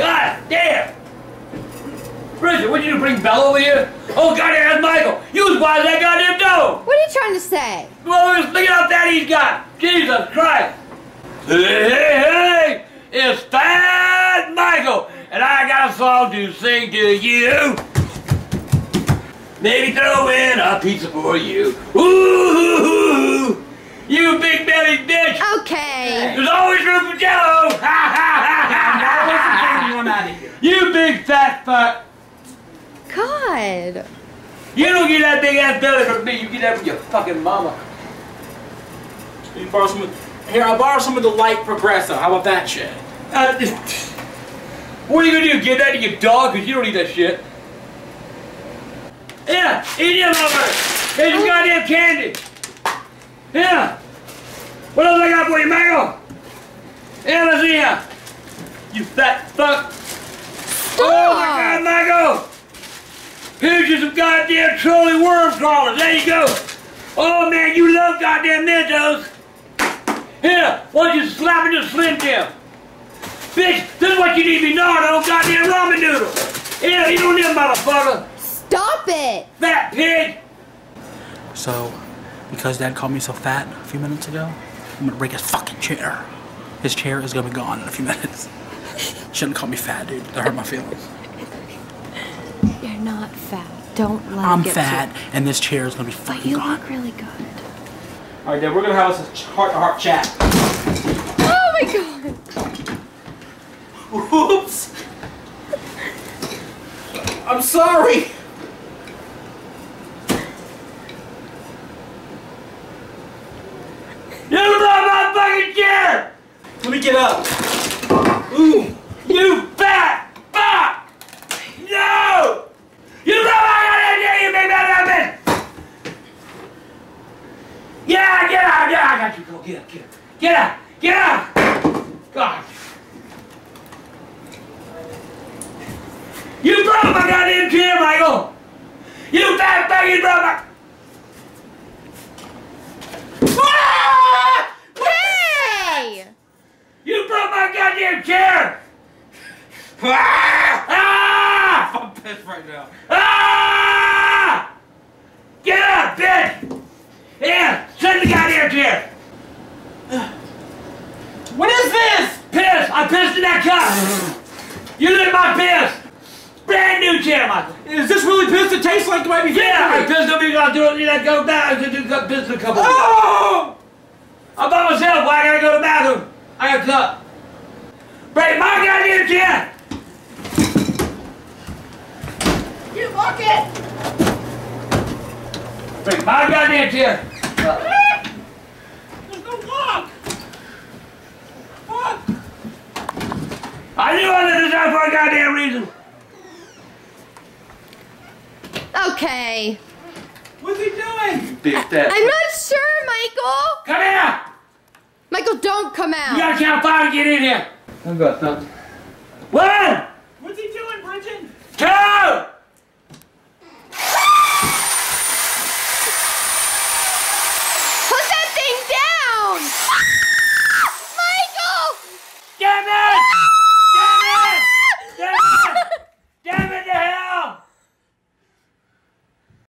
God damn! Bridget, what'd you do, bring Bella over here? Oh, goddamn, that's Michael! You was by that goddamn door! What are you trying to say? Well, look at how fat he's got! Jesus Christ! Hey, hey, hey! It's Fat Michael! And I got a song to sing to you! Maybe throw in a pizza for you. Ooh! You big belly bitch! Okay. There's always room for jello! Ha ha I'm out of here. You big fat fuck! God. You don't get that big ass belly from me, you get that from your fucking mama. You borrow some of, here, I'll borrow some of the light progresso. How about that shit? Uh, what are you gonna do? Give that to your dog? Cause you don't eat that shit. Yeah, eat him over. Here's your goddamn candy. Yeah. What else I got for you, Michael? Yeah, let's see ya. You fat fuck. Oh my god, Michael! Here's you some goddamn trolling worm crawlers. There you go. Oh man, you love goddamn Mentos. Here, why don't you slap it to Slim Jim? Bitch, this is what you need to be gnawing on goddamn ramen noodles. Yeah, you don't need them, motherfucker. Stop it. Fat pig. So, because Dad called me so fat a few minutes ago, I'm gonna break his fucking chair. His chair is gonna be gone in a few minutes. Shouldn't call me fat, dude. That hurt my feelings. You're not fat. Don't let I'm get fat, to you. and this chair is gonna be But you gone. look really good. All right, Dad, we're gonna have us a heart-to-heart chat. Oh my god. Oops. I'm sorry. You love my fucking chair. Let me get up. You fat fuck. No. You love my goddamn chair, you big bad bitch. Yeah, get out, yeah, I got you, girl. Get up, get up. Get up, get up. God. You broke my goddamn chair, Michael. You fat fucking broke my... Ah! Hey! You broke my goddamn chair! Ah! Ah! I'm pissed right now. Ah! Get up, bitch! Yeah, send the goddamn chair! What is this? Piss! I pissed in that cup! You lick my piss! Brand new chair, Michael! Is this really piss that tastes like it might be Yeah, I pissed on me, I'll do it, know, go back, I do got piss in a couple Oh! I'm by myself, why I gotta go to the bathroom? I got a cup. Break my goddamn chair! You fuck it! Break my goddamn chair! There's no lock! Fuck! I knew I did this out for a goddamn reason! Okay. What's he doing? Big fat. I'm not sure, Michael. Come here! Michael, don't come out. You gotta count five to get in here. I've got something. One, What's he doing, Bridget? two,